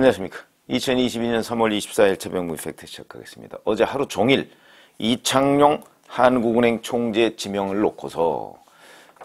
안녕하십니까. 2022년 3월 24일 새벽 팩트 시작하겠습니다. 어제 하루 종일 이창용 한국은행 총재 지명을 놓고서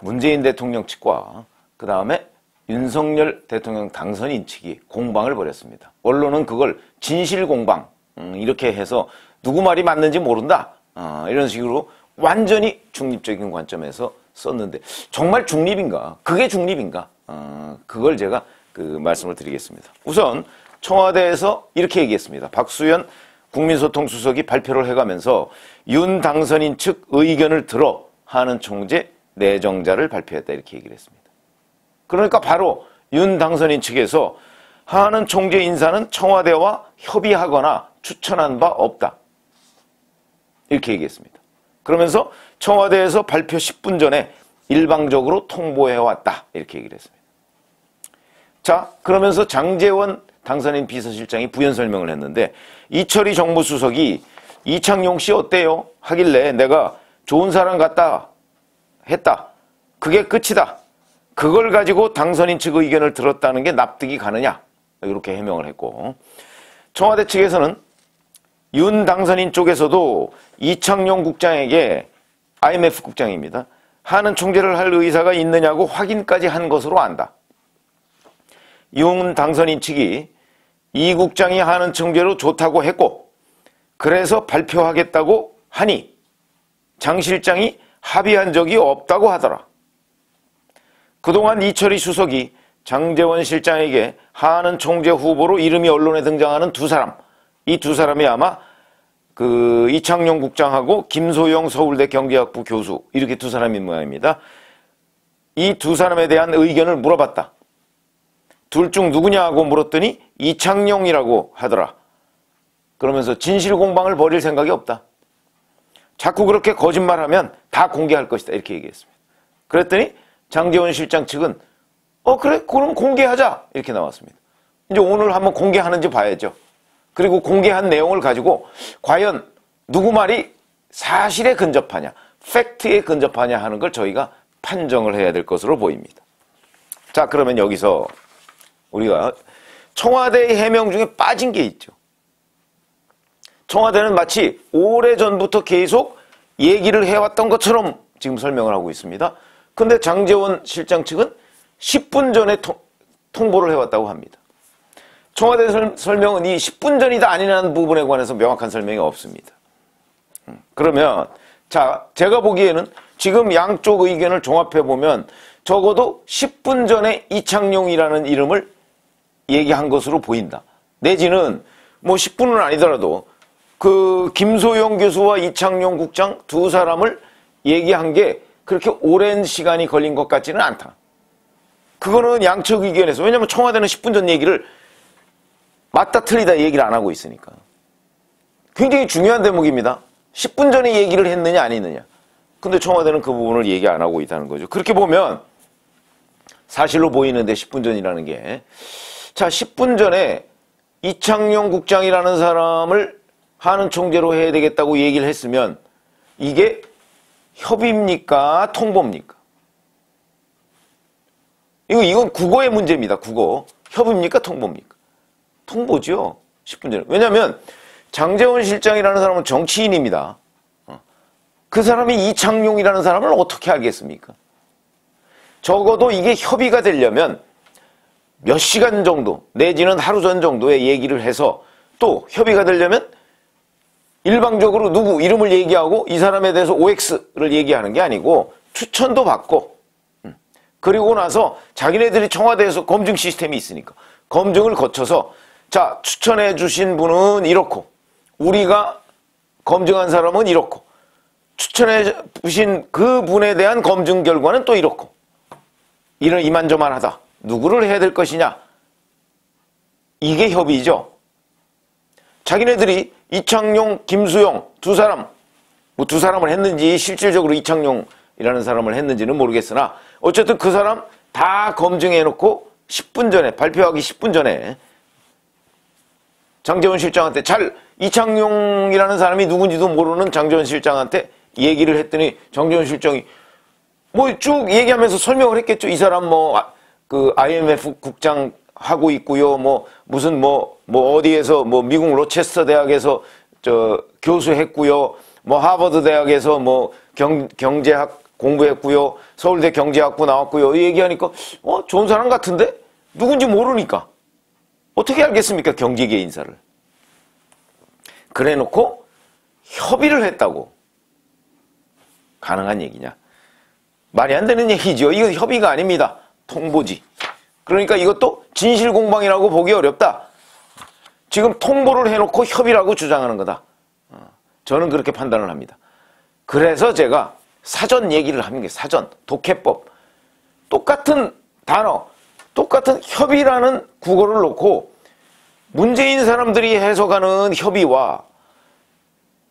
문재인 대통령 측과 그 다음에 윤석열 대통령 당선인 측이 공방을 벌였습니다. 언론은 그걸 진실 공방 음, 이렇게 해서 누구 말이 맞는지 모른다 어, 이런 식으로 완전히 중립적인 관점에서 썼는데 정말 중립인가? 그게 중립인가? 어, 그걸 제가 그 말씀을 드리겠습니다. 우선 청와대에서 이렇게 얘기했습니다. 박수현 국민소통수석이 발표를 해가면서 윤 당선인 측 의견을 들어 하는 총재 내정자를 발표했다 이렇게 얘기를 했습니다. 그러니까 바로 윤 당선인 측에서 하는 총재 인사는 청와대와 협의하거나 추천한 바 없다. 이렇게 얘기했습니다. 그러면서 청와대에서 발표 10분 전에 일방적으로 통보해왔다. 이렇게 얘기를 했습니다. 자, 그러면서 장재원 당선인 비서실장이 부연 설명을 했는데 이철희 정무수석이 이창용 씨 어때요? 하길래 내가 좋은 사람 같다 했다. 그게 끝이다. 그걸 가지고 당선인 측 의견을 들었다는 게 납득이 가느냐? 이렇게 해명을 했고 청와대 측에서는 윤 당선인 쪽에서도 이창용 국장에게 IMF 국장입니다. 하는 총재를 할 의사가 있느냐고 확인까지 한 것으로 안다. 윤 당선인 측이 이 국장이 하는 총재로 좋다고 했고 그래서 발표하겠다고 하니 장 실장이 합의한 적이 없다고 하더라. 그동안 이철희 수석이 장재원 실장에게 하는 총재 후보로 이름이 언론에 등장하는 두 사람, 이 두 사람이 아마 그 이창용 국장하고 김소영 서울대 경제학부 교수 이렇게 두 사람인 모양입니다. 이 두 사람에 대한 의견을 물어봤다. 둘 중 누구냐고 물었더니 이창용이라고 하더라. 그러면서 진실 공방을 벌일 생각이 없다. 자꾸 그렇게 거짓말하면 다 공개할 것이다. 이렇게 얘기했습니다. 그랬더니 장재원 실장 측은 어 그래 그럼 공개하자 이렇게 나왔습니다. 이제 오늘 한번 공개하는지 봐야죠. 그리고 공개한 내용을 가지고 과연 누구 말이 사실에 근접하냐 팩트에 근접하냐 하는 걸 저희가 판정을 해야 될 것으로 보입니다. 자 그러면 여기서 우리가 청와대의 해명 중에 빠진 게 있죠. 청와대는 마치 오래전부터 계속 얘기를 해왔던 것처럼 지금 설명을 하고 있습니다. 근데 장재원 실장 측은 10분 전에 통, 통보를 해왔다고 합니다. 청와대 설 명은 이 10분 전이다 아니라는 부분에 관해서 명확한 설명이 없습니다. 음, 그러면 자 제가 보기에는 지금 양쪽 의견을 종합해 보면 적어도 10분 전에 이창용이라는 이름을 얘기한 것으로 보인다. 내지는 뭐 10분은 아니더라도 그 김소영 교수와 이창용 국장 두 사람을 얘기한 게 그렇게 오랜 시간이 걸린 것 같지는 않다. 그거는 양측 의견에서 왜냐하면 청와대는 10분 전 얘기를 맞다 틀리다 얘기를 안 하고 있으니까. 굉장히 중요한 대목입니다. 10분 전에 얘기를 했느냐 안 했느냐. 근데 청와대는 그 부분을 얘기 안 하고 있다는 거죠. 그렇게 보면 사실로 보이는데 10분 전이라는 게 자, 10분 전에 이창용 국장이라는 사람을 하는 총재로 해야 되겠다고 얘기를 했으면 이게 협의입니까? 통보입니까? 이거, 이건 국어의 문제입니다. 국어. 협의입니까? 통보입니까? 통보죠. 10분 전에. 왜냐하면 장재원 실장이라는 사람은 정치인입니다. 어. 그 사람이 이창용이라는 사람을 어떻게 알겠습니까? 적어도 이게 협의가 되려면 몇 시간 정도 내지는 하루 전 정도의 얘기를 해서 또 협의가 되려면 일방적으로 누구 이름을 얘기하고 이 사람에 대해서 OX를 얘기하는 게 아니고 추천도 받고 음. 그리고 나서 자기네들이 청와대에서 검증 시스템이 있으니까 검증을 거쳐서 자 추천해 주신 분은 이렇고 우리가 검증한 사람은 이렇고 추천해 주신 그 분에 대한 검증 결과는 또 이렇고 이런 이만저만하다 누구를 해야 될 것이냐 이게 협의죠 자기네들이 이창용, 김수용 두 사람 뭐 두 사람을 했는지 실질적으로 이창용이라는 사람을 했는지는 모르겠으나 어쨌든 그 사람 다 검증해 놓고 10분 전에 발표하기 10분 전에 장재원 실장한테 잘 이창용이라는 사람이 누군지도 모르는 장재원 실장한테 얘기를 했더니 장재원 실장이 뭐 쭉 얘기하면서 설명을 했겠죠. 이 사람 뭐 그 IMF 국장 하고 있고요. 뭐 무슨 뭐뭐 어디에서 뭐 미국 로체스터 대학에서 저 교수했고요. 뭐 하버드 대학에서 뭐 경, 경제학 공부했고요. 서울대 경제학부 나왔고요. 이 얘기하니까 어 좋은 사람 같은데 누군지 모르니까 어떻게 알겠습니까 경제계 인사를 그래놓고 협의를 했다고 가능한 얘기냐 말이 안 되는 얘기죠. 이거 협의가 아닙니다. 통보지. 그러니까 이것도 진실 공방이라고 보기 어렵다. 지금 통보를 해놓고 협의라고 주장하는 거다. 어, 저는 그렇게 판단을 합니다. 그래서 제가 사전 얘기를 하는 게 사전, 독해법. 똑같은 단어, 똑같은 협의라는 국어를 놓고 문재인 사람들이 해석하는 협의와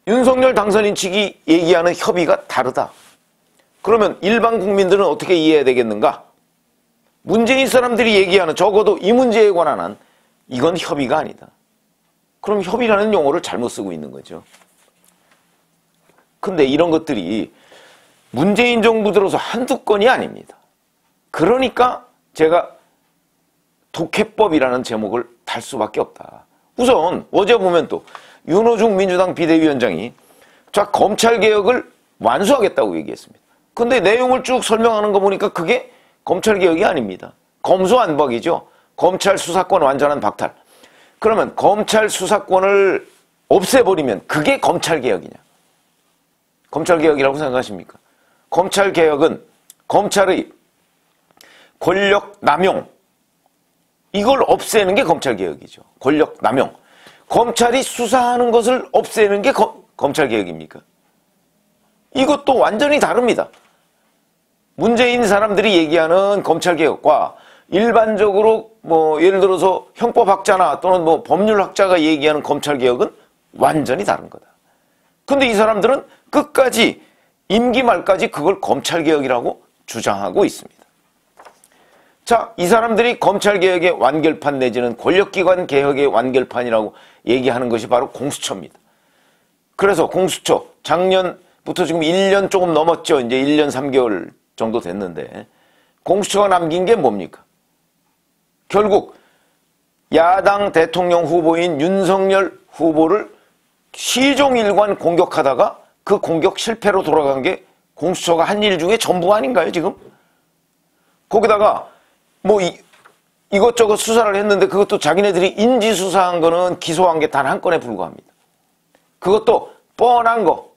윤석열 당선인 측이 얘기하는 협의가 다르다. 그러면 일반 국민들은 어떻게 이해해야 되겠는가? 문재인 사람들이 얘기하는 적어도 이 문제에 관한 한 이건 협의가 아니다. 그럼 협의라는 용어를 잘못 쓰고 있는 거죠. 근데 이런 것들이 문재인 정부 들어서 한두 건이 아닙니다. 그러니까 제가 독해법이라는 제목을 달 수밖에 없다. 우선 어제 보면 또 윤호중 민주당 비대위원장이 자 검찰개혁을 완수하겠다고 얘기했습니다. 근데 내용을 쭉 설명하는 거 보니까 그게 검찰 개혁이 아닙니다. 검수 안박이죠. 검찰 수사권 완전한 박탈. 그러면 검찰 수사권을 없애버리면 그게 검찰 개혁이냐? 검찰 개혁이라고 생각하십니까? 검찰 개혁은 검찰의 권력 남용 이걸 없애는 게 검찰 개혁이죠. 권력 남용. 검찰이 수사하는 것을 없애는 게 검, 검찰 개혁입니까? 이것도 완전히 다릅니다. 문재인 사람들이 얘기하는 검찰개혁과 일반적으로 뭐 예를 들어서 형법학자나 또는 뭐 법률학자가 얘기하는 검찰개혁은 완전히 다른 거다. 근데 이 사람들은 끝까지 임기 말까지 그걸 검찰개혁이라고 주장하고 있습니다. 자, 이 사람들이 검찰개혁의 완결판 내지는 권력기관 개혁의 완결판이라고 얘기하는 것이 바로 공수처입니다. 그래서 공수처, 작년부터 지금 1년 조금 넘었죠. 이제 1년 3개월 정도 됐는데, 공수처가 남긴 게 뭡니까? 결국, 야당 대통령 후보인 윤석열 후보를 시종일관 공격하다가 그 공격 실패로 돌아간 게 공수처가 한 일 중에 전부 아닌가요, 지금? 거기다가 뭐 이, 이것저것 수사를 했는데 그것도 자기네들이 인지수사한 거는 기소한 게 단 한 건에 불과합니다. 그것도 뻔한 거.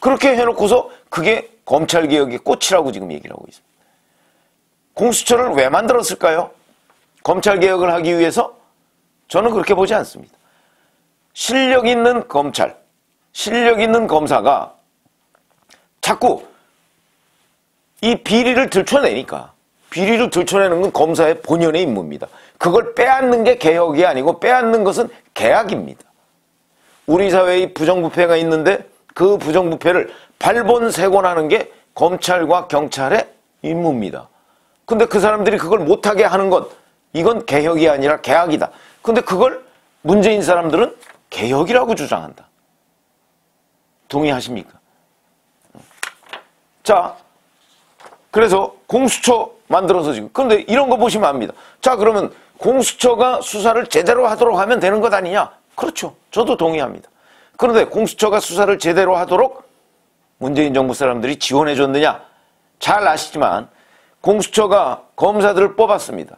그렇게 해놓고서 그게 검찰개혁의 꽃이라고 지금 얘기를 하고 있습니다. 공수처를 왜 만들었을까요? 검찰개혁을 하기 위해서? 저는 그렇게 보지 않습니다. 실력 있는 검찰, 실력 있는 검사가 자꾸 이 비리를 들춰내니까 비리를 들춰내는 건 검사의 본연의 임무입니다. 그걸 빼앗는 게 개혁이 아니고 빼앗는 것은 계약입니다. 우리 사회의 부정부패가 있는데 그 부정부패를 발본색원하는 게 검찰과 경찰의 임무입니다. 근데 그 사람들이 그걸 못하게 하는 것 이건 개혁이 아니라 계약이다. 근데 그걸 문재인 사람들은 개혁이라고 주장한다. 동의하십니까? 자, 그래서 공수처 만들어서 지금. 그런데 이런 거 보시면 압니다. 자, 그러면 공수처가 수사를 제대로 하도록 하면 되는 것 아니냐? 그렇죠. 저도 동의합니다. 그런데 공수처가 수사를 제대로 하도록 문재인 정부 사람들이 지원해 줬느냐? 잘 아시지만 공수처가 검사들을 뽑았습니다.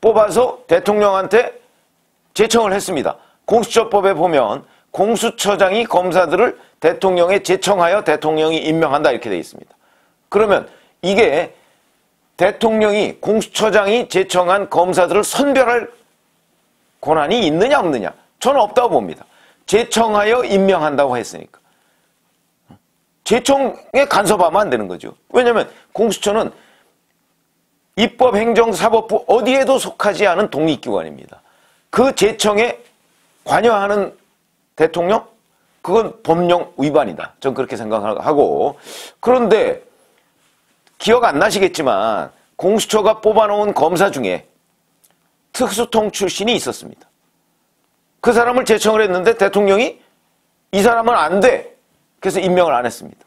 뽑아서 대통령한테 제청을 했습니다. 공수처법에 보면 공수처장이 검사들을 대통령에 제청하여 대통령이 임명한다 이렇게 되어 있습니다. 그러면 이게 대통령이 공수처장이 제청한 검사들을 선별할 권한이 있느냐 없느냐 저는 없다고 봅니다. 제청하여 임명한다고 했으니까. 제청에 간섭하면 안 되는 거죠. 왜냐하면 공수처는 입법, 행정, 사법부 어디에도 속하지 않은 독립기관입니다. 그 제청에 관여하는 대통령? 그건 법령 위반이다. 전 그렇게 생각하고. 그런데 기억 안 나시겠지만 공수처가 뽑아놓은 검사 중에 특수통 출신이 있었습니다. 그 사람을 제청을 했는데 대통령이 이 사람은 안 돼. 그래서 임명을 안 했습니다.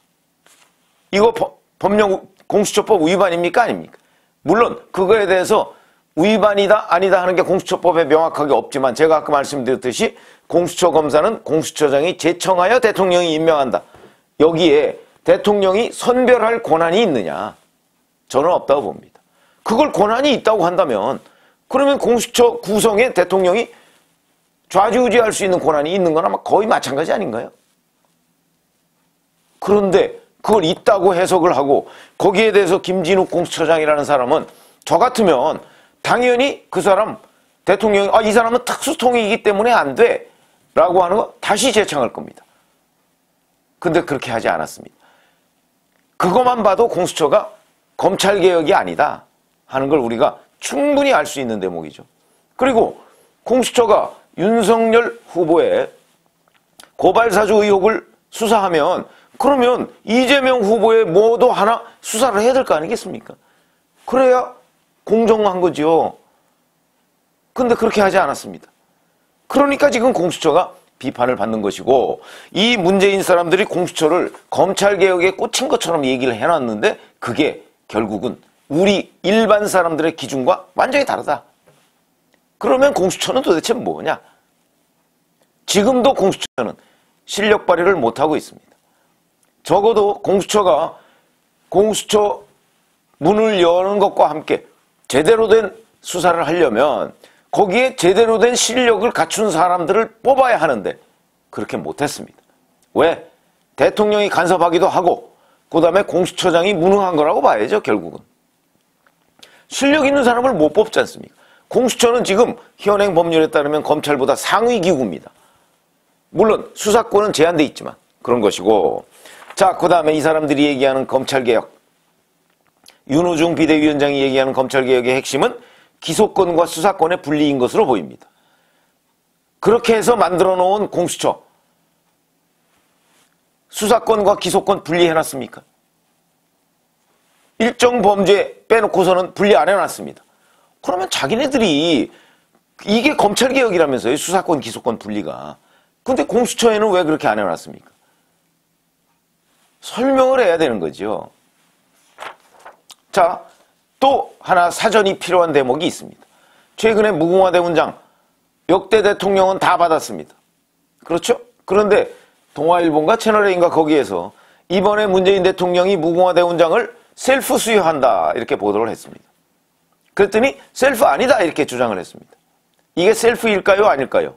이거 법령 공수처법 위반입니까? 아닙니까? 물론 그거에 대해서 위반이다 아니다 하는 게 공수처법에 명확하게 없지만 제가 아까 말씀드렸듯이 공수처 검사는 공수처장이 제청하여 대통령이 임명한다. 여기에 대통령이 선별할 권한이 있느냐? 저는 없다고 봅니다. 그걸 권한이 있다고 한다면 그러면 공수처 구성에 대통령이 좌지우지할 수 있는 권한이 있는 건 아마 거의 마찬가지 아닌가요? 그런데 그걸 있다고 해석을 하고 거기에 대해서 김진욱 공수처장이라는 사람은 저 같으면 당연히 그 사람 대통령이 아, 이 사람은 특수통이기 때문에 안 돼. 라고 하는 거 다시 재청할 겁니다. 근데 그렇게 하지 않았습니다. 그것만 봐도 공수처가 검찰개혁이 아니다 하는 걸 우리가 충분히 알 수 있는 대목이죠. 그리고 공수처가 윤석열 후보의 고발사주 의혹을 수사하면 그러면 이재명 후보의 뭐도 하나 수사를 해야 될 거 아니겠습니까? 그래야 공정한 거지요. 근데 그렇게 하지 않았습니다. 그러니까 지금 공수처가 비판을 받는 것이고 이 문재인 사람들이 공수처를 검찰개혁에 꽂힌 것처럼 얘기를 해놨는데 그게 결국은 우리 일반 사람들의 기준과 완전히 다르다. 그러면 공수처는 도대체 뭐냐? 지금도 공수처는 실력 발휘를 못하고 있습니다. 적어도 공수처가 공수처 문을 여는 것과 함께 제대로 된 수사를 하려면 거기에 제대로 된 실력을 갖춘 사람들을 뽑아야 하는데 그렇게 못했습니다. 왜? 대통령이 간섭하기도 하고 그 다음에 공수처장이 무능한 거라고 봐야죠 결국은. 실력 있는 사람을 못 뽑지 않습니까? 공수처는 지금 현행 법률에 따르면 검찰보다 상위 기구입니다. 물론 수사권은 제한돼 있지만 그런 것이고 자, 그 다음에 이 사람들이 얘기하는 검찰개혁 윤호중 비대위원장이 얘기하는 검찰개혁의 핵심은 기소권과 수사권의 분리인 것으로 보입니다. 그렇게 해서 만들어 놓은 공수처 수사권과 기소권 분리해놨습니까? 일정 범죄 빼놓고서는 분리 안 해놨습니다. 그러면 자기네들이 이게 검찰개혁이라면서요. 수사권, 기소권 분리가. 근데 공수처에는 왜 그렇게 안 해놨습니까? 설명을 해야 되는 거죠. 자, 또 하나 사전이 필요한 대목이 있습니다. 최근에 무궁화 대원장 역대 대통령은 다 받았습니다. 그렇죠? 그런데 동아일보인가 채널A인가 거기에서 이번에 문재인 대통령이 무궁화 대원장을 셀프 수여한다 이렇게 보도를 했습니다. 그랬더니 셀프 아니다 이렇게 주장을 했습니다. 이게 셀프일까요 아닐까요?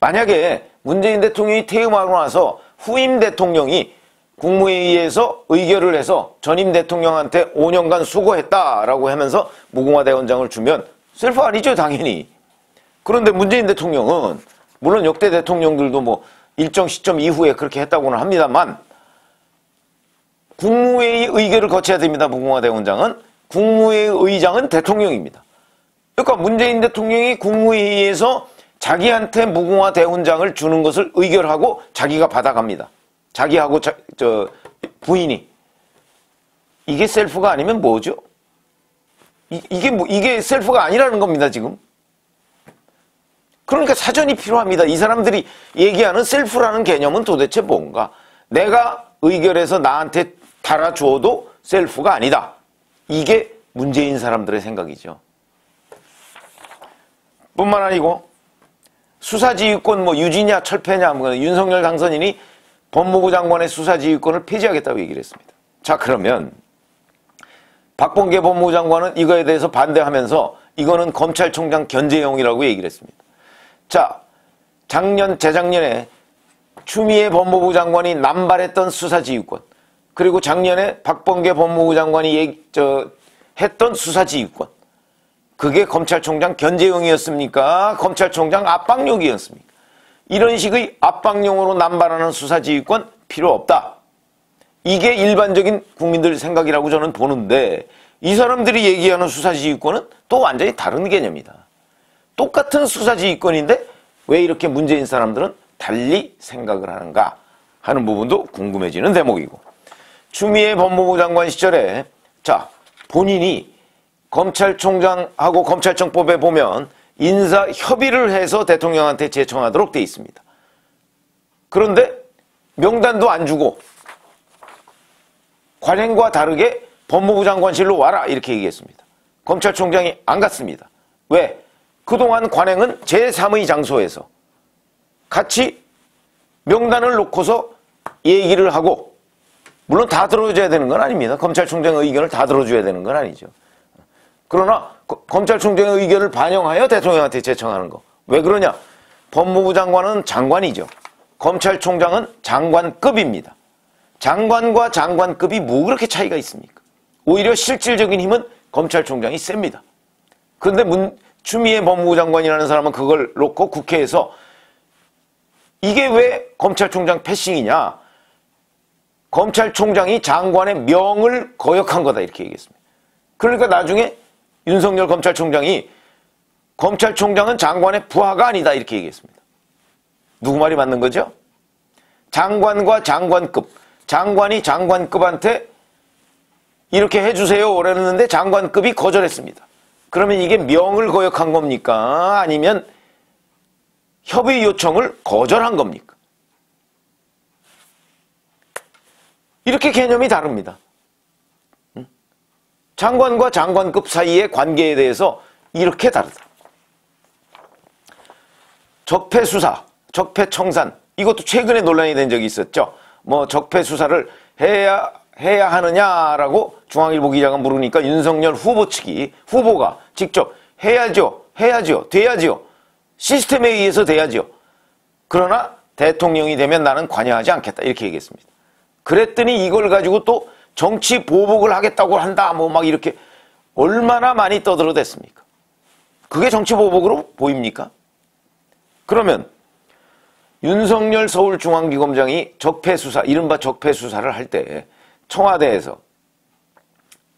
만약에 문재인 대통령이 퇴임하고 나서 후임 대통령이 국무회의에서 의결을 해서 전임 대통령한테 5년간 수고했다라고 하면서 무궁화 대원장을 주면 셀프 아니죠 당연히. 그런데 문재인 대통령은 물론 역대 대통령들도 뭐 일정 시점 이후에 그렇게 했다고는 합니다만 국무회의 의결을 거쳐야 됩니다. 무궁화 대원장은 국무회의 의장은 대통령입니다. 그러니까 문재인 대통령이 국무회의에서 자기한테 무궁화 대원장을 주는 것을 의결하고 자기가 받아갑니다. 자기하고 자, 저 부인이 이게 셀프가 아니면 뭐죠? 이, 이게 뭐 이게 셀프가 아니라는 겁니다 지금. 그러니까 사전이 필요합니다. 이 사람들이 얘기하는 셀프라는 개념은 도대체 뭔가? 내가 의결해서 나한테 달아주어도 셀프가 아니다. 이게 문제인 사람들의 생각이죠. 뿐만 아니고 수사지휘권 뭐 유지냐 철폐냐 뭐 윤석열 당선인이 법무부 장관의 수사지휘권을 폐지하겠다고 얘기를 했습니다. 자 그러면 박봉계 법무부 장관은 이거에 대해서 반대하면서 이거는 검찰총장 견제용이라고 얘기를 했습니다. 자 작년 재작년에 추미애 법무부 장관이 남발했던 수사지휘권 그리고 작년에 박범계 법무부 장관이 얘기, 저, 했던 수사지휘권 그게 검찰총장 견제용이었습니까? 검찰총장 압박용이었습니까? 이런 식의 압박용으로 남발하는 수사지휘권 필요 없다. 이게 일반적인 국민들 생각이라고 저는 보는데 이 사람들이 얘기하는 수사지휘권은 또 완전히 다른 개념이다. 똑같은 수사지휘권인데 왜 이렇게 문재인 사람들은 달리 생각을 하는가 하는 부분도 궁금해지는 대목이고 추미애 법무부 장관 시절에 자 본인이 검찰총장하고 검찰청법에 보면 인사 협의를 해서 대통령한테 제청하도록 돼 있습니다. 그런데 명단도 안 주고 관행과 다르게 법무부 장관실로 와라 이렇게 얘기했습니다. 검찰총장이 안 갔습니다. 왜? 그동안 관행은 제3의 장소에서 같이 명단을 놓고서 얘기를 하고 물론 다 들어줘야 되는 건 아닙니다. 검찰총장의 의견을 다 들어줘야 되는 건 아니죠. 그러나 검찰총장의 의견을 반영하여 대통령한테 제청하는 거. 왜 그러냐? 법무부 장관은 장관이죠. 검찰총장은 장관급입니다. 장관과 장관급이 뭐 그렇게 차이가 있습니까? 오히려 실질적인 힘은 검찰총장이 셉니다. 그런데 문, 추미애 법무부 장관이라는 사람은 그걸 놓고 국회에서 이게 왜 검찰총장 패싱이냐? 검찰총장이 장관의 명을 거역한 거다 이렇게 얘기했습니다. 그러니까 나중에 윤석열 검찰총장이 검찰총장은 장관의 부하가 아니다 이렇게 얘기했습니다. 누구 말이 맞는 거죠? 장관과 장관급, 장관이 장관급한테 이렇게 해주세요 그랬는데 장관급이 거절했습니다. 그러면 이게 명을 거역한 겁니까? 아니면 협의 요청을 거절한 겁니까? 이렇게 개념이 다릅니다. 장관과 장관급 사이의 관계에 대해서 이렇게 다르다. 적폐 수사, 적폐 청산 이것도 최근에 논란이 된 적이 있었죠. 뭐 적폐 수사를 해야 해야 하느냐라고 중앙일보 기자가 물으니까 윤석열 후보 측이 후보가 직접 해야죠. 해야죠. 돼야지요. 시스템에 의해서 돼야지요. 그러나 대통령이 되면 나는 관여하지 않겠다. 이렇게 얘기했습니다. 그랬더니 이걸 가지고 또 정치 보복을 하겠다고 한다. 뭐 막 이렇게 얼마나 많이 떠들어댔습니까? 그게 정치 보복으로 보입니까? 그러면 윤석열 서울중앙지검장이 적폐수사, 이른바 적폐수사를 할 때 청와대에서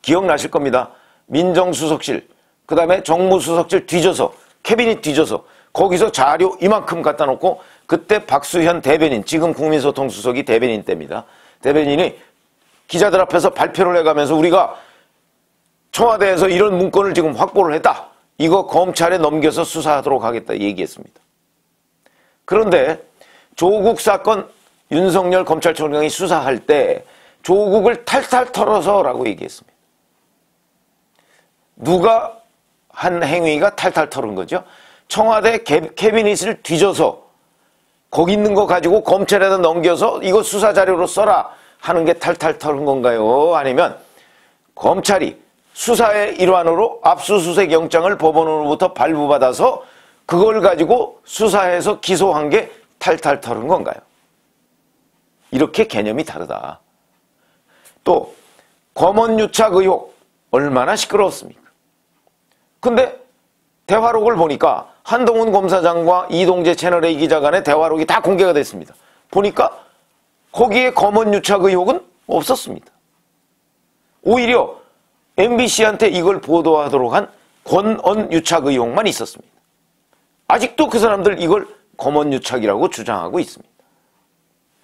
기억나실 겁니다. 민정수석실, 그 다음에 정무수석실 뒤져서, 캐비닛 뒤져서 거기서 자료 이만큼 갖다 놓고 그때 박수현 대변인, 지금 국민소통수석이 대변인 때입니다. 대변인이 기자들 앞에서 발표를 해가면서 우리가 청와대에서 이런 문건을 지금 확보를 했다. 이거 검찰에 넘겨서 수사하도록 하겠다 얘기했습니다. 그런데 조국 사건 윤석열 검찰총장이 수사할 때 조국을 탈탈 털어서라고 얘기했습니다. 누가 한 행위가 탈탈 털은 거죠? 청와대 캐비닛을 뒤져서 거기 있는 거 가지고 검찰에다 넘겨서 이거 수사 자료로 써라 하는 게 탈탈 털은 건가요? 아니면 검찰이 수사의 일환으로 압수수색 영장을 법원으로부터 발부받아서 그걸 가지고 수사해서 기소한 게 탈탈 털은 건가요? 이렇게 개념이 다르다. 또 검언유착 의혹 얼마나 시끄러웠습니까? 근데 대화록을 보니까 한동훈 검사장과 이동재 채널A 기자 간의 대화록이 다 공개가 됐습니다. 보니까 거기에 검언 유착 의혹은 없었습니다. 오히려 MBC한테 이걸 보도하도록 한 권언 유착 의혹만 있었습니다. 아직도 그 사람들 이걸 검언 유착이라고 주장하고 있습니다.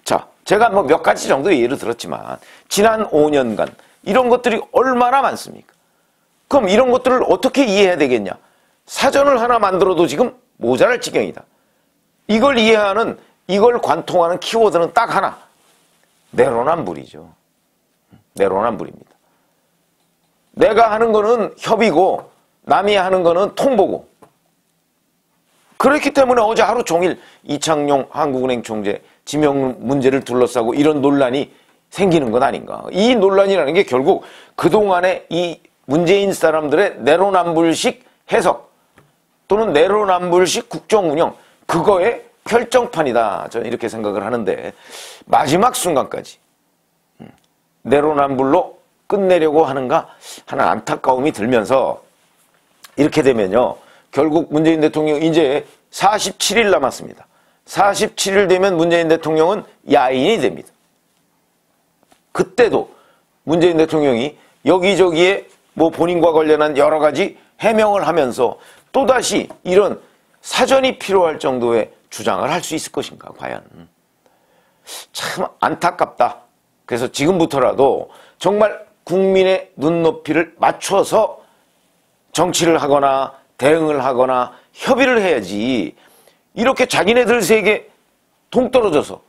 자, 제가 뭐 몇 가지 정도 예를 들었지만 지난 5년간 이런 것들이 얼마나 많습니까? 그럼 이런 것들을 어떻게 이해해야 되겠냐? 사전을 하나 만들어도 지금 모자랄 지경이다. 이걸 이해하는 이걸 관통하는 키워드는 딱 하나. 내로남불이죠. 내로남불입니다. 내가 하는 거는 협의고 남이 하는 거는 통보고 그렇기 때문에 어제 하루 종일 이창용 한국은행 총재 지명 문제를 둘러싸고 이런 논란이 생기는 것 아닌가. 이 논란이라는 게 결국 그동안의 이 문재인 사람들의 내로남불식 해석 또는 내로남불식 국정 운영 그거의 결정판이다. 저는 이렇게 생각을 하는데 마지막 순간까지 음, 내로남불로 끝내려고 하는가 하는 안타까움이 들면서 이렇게 되면요. 결국 문재인 대통령 이제 47일 남았습니다. 47일 되면 문재인 대통령은 야인이 됩니다. 그때도 문재인 대통령이 여기저기에 뭐 본인과 관련한 여러 가지 해명을 하면서 또다시 이런 사전이 필요할 정도의 주장을 할 수 있을 것인가 과연 참 안타깝다. 그래서 지금부터라도 정말 국민의 눈높이를 맞춰서 정치를 하거나 대응을 하거나 협의를 해야지 이렇게 자기네들 세계 동떨어져서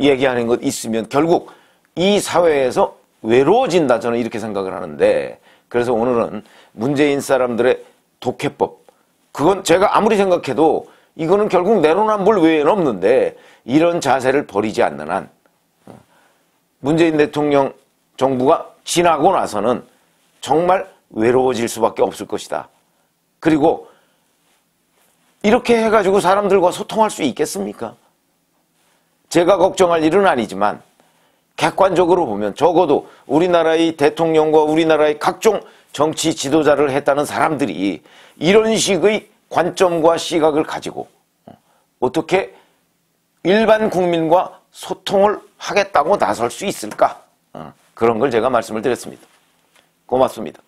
얘기하는 것 있으면 결국 이 사회에서 외로워진다 저는 이렇게 생각을 하는데 그래서 오늘은 문재인 사람들의 독해법. 그건 제가 아무리 생각해도 이거는 결국 내로남불 외에는 없는데 이런 자세를 버리지 않는 한 문재인 대통령 정부가 지나고 나서는 정말 외로워질 수밖에 없을 것이다. 그리고 이렇게 해가지고 사람들과 소통할 수 있겠습니까? 제가 걱정할 일은 아니지만 객관적으로 보면 적어도 우리나라의 대통령과 우리나라의 각종 정치 지도자를 했다는 사람들이 이런 식의 관점과 시각을 가지고 어떻게 일반 국민과 소통을 하겠다고 나설 수 있을까? 어, 그런 걸 제가 말씀을 드렸습니다. 고맙습니다.